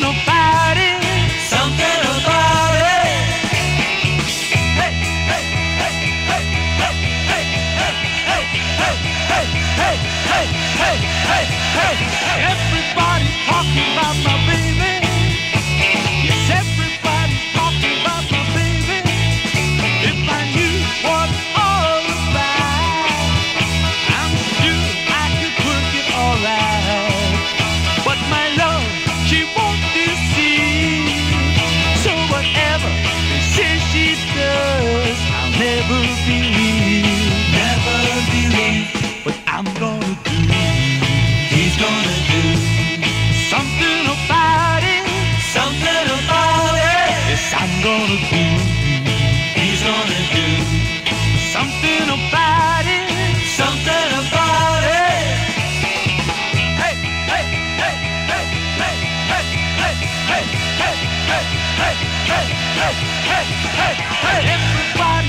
no gonna do. He's gonna do something about it. Something about it. Hey, hey, hey, hey, hey, hey, hey, hey, hey, hey, hey, hey, hey, hey, hey, hey, hey, everybody.